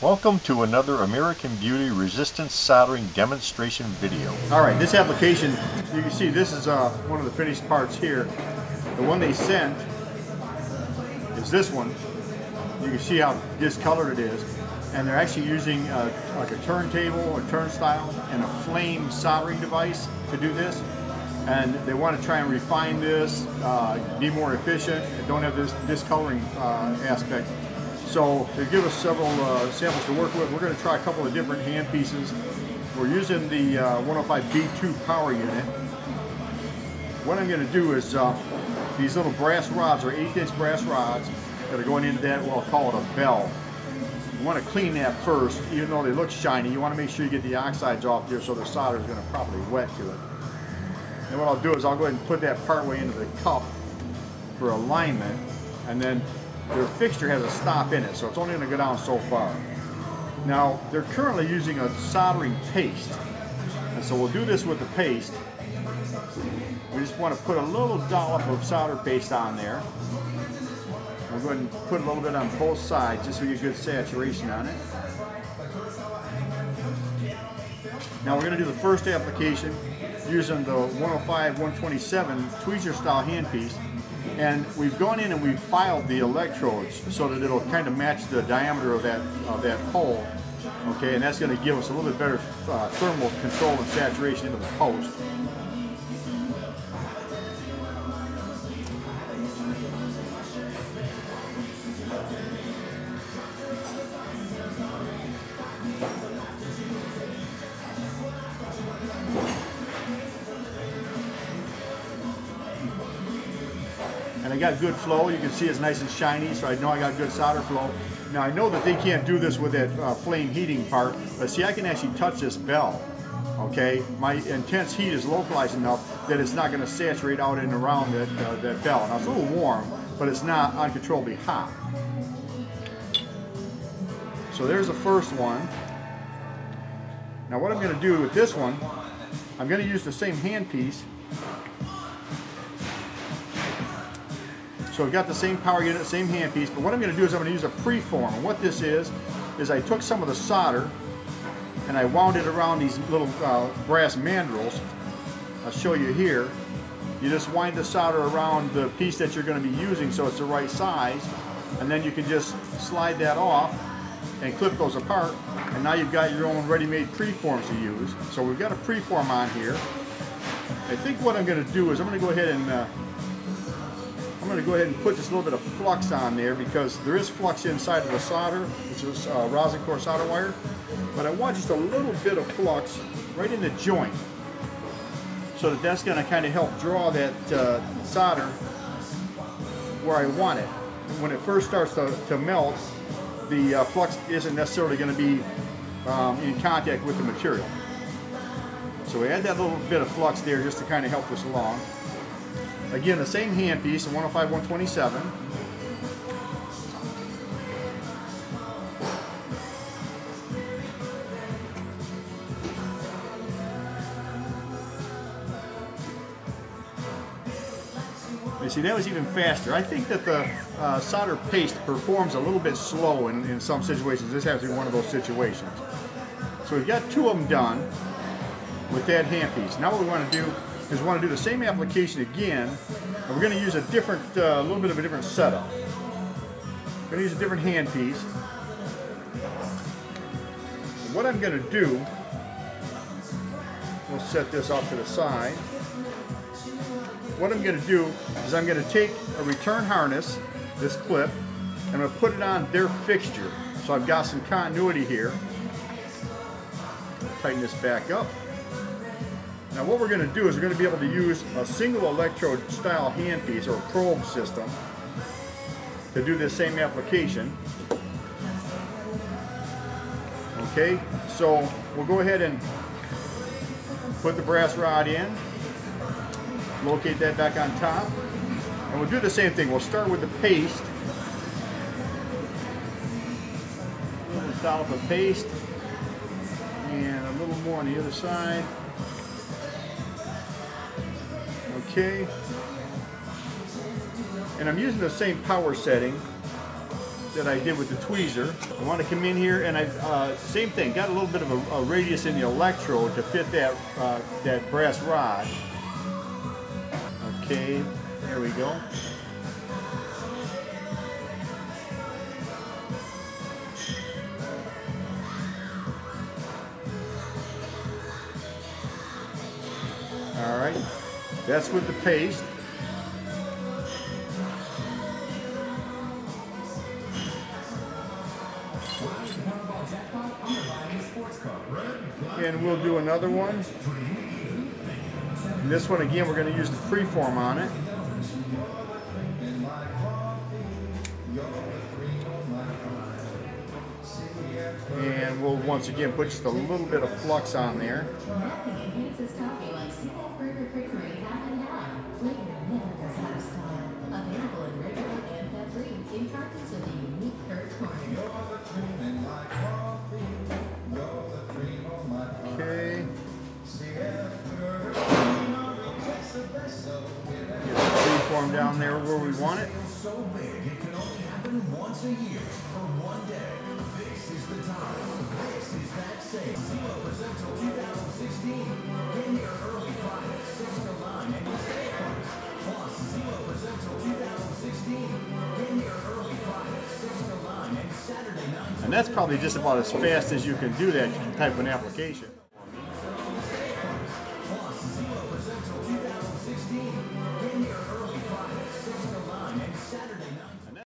Welcome to another American Beauty resistance soldering demonstration video. All right, this application, you can see this is uh, one of the finished parts here. The one they sent is this one. You can see how discolored it is. And they're actually using uh, like a turntable, a turnstile, and a flame soldering device to do this. And they want to try and refine this, uh, be more efficient, and don't have this discoloring uh, aspect. So to give us several uh, samples to work with, we're going to try a couple of different hand pieces. We're using the uh, 105B2 power unit. What I'm going to do is uh, these little brass rods are 8 inch brass rods that are going into that, what I'll call it a bell. You want to clean that first, even though they look shiny. You want to make sure you get the oxides off there so the solder is going to properly wet to it. And what I'll do is I'll go ahead and put that part way into the cup for alignment, and then their fixture has a stop in it, so it's only going to go down so far. Now, they're currently using a soldering paste, and so we'll do this with the paste. We just want to put a little dollop of solder paste on there. We'll go ahead and put a little bit on both sides just so you get good saturation on it. Now we're going to do the first application using the 105-127 tweezer style handpiece and we've gone in and we've filed the electrodes so that it'll kind of match the diameter of that, of that hole okay? And that's going to give us a little bit better uh, thermal control and saturation into the post and I got good flow. You can see it's nice and shiny, so I know I got good solder flow. Now I know that they can't do this with that uh, flame heating part, but see I can actually touch this bell. Okay, my intense heat is localized enough that it's not going to saturate out and around that, uh, that bell. Now it's a little warm, but it's not uncontrollably hot. So there's the first one. Now what I'm going to do with this one, I'm going to use the same handpiece So I've got the same power unit, same handpiece, but what I'm going to do is I'm going to use a preform. And what this is, is I took some of the solder and I wound it around these little uh, brass mandrels. I'll show you here. You just wind the solder around the piece that you're going to be using so it's the right size, and then you can just slide that off and clip those apart, and now you've got your own ready-made preforms to use. So we've got a preform on here. I think what I'm going to do is I'm going to go ahead and uh, going to go ahead and put this little bit of flux on there because there is flux inside of the solder, which is uh, rosin core solder wire. But I want just a little bit of flux right in the joint so that that's going to kind of help draw that uh, solder where I want it. When it first starts to, to melt, the uh, flux isn't necessarily going to be um, in contact with the material. So we add that little bit of flux there just to kind of help us along. Again, the same handpiece, the 105 127. You see, that was even faster. I think that the uh, solder paste performs a little bit slow in, in some situations. This has to be one of those situations. So we've got two of them done with that handpiece. Now what we want to do is we want to do the same application again, and we're going to use a different, a uh, little bit of a different setup. We're going to use a different handpiece. What I'm going to do, we'll set this off to the side. What I'm going to do is I'm going to take a return harness, this clip, and I'm going to put it on their fixture. So I've got some continuity here. Tighten this back up. Now what we're going to do is we're going to be able to use a single electrode style handpiece or probe system to do this same application. Okay, so we'll go ahead and put the brass rod in, locate that back on top, and we'll do the same thing. We'll start with the paste. A little dollop of paste, and a little more on the other side. Okay. And I'm using the same power setting that I did with the tweezer. I want to come in here and I, uh, same thing, got a little bit of a, a radius in the electrode to fit that, uh, that brass rod. Okay, there we go. That's with the paste. And we'll do another one. And this one again, we're going to use the preform on it. And we'll once again put just a little bit of flux on there. Down there where we want it. so big it can only happen once a year for one day. This is the time. This is that percent 2016. Get here early Friday, 6 to 9, and you stay. Plus, zero percent till 2016. Get here early Friday, 6 to 9, and Saturday 9 And that's probably just about as fast as you can do that You can type an application.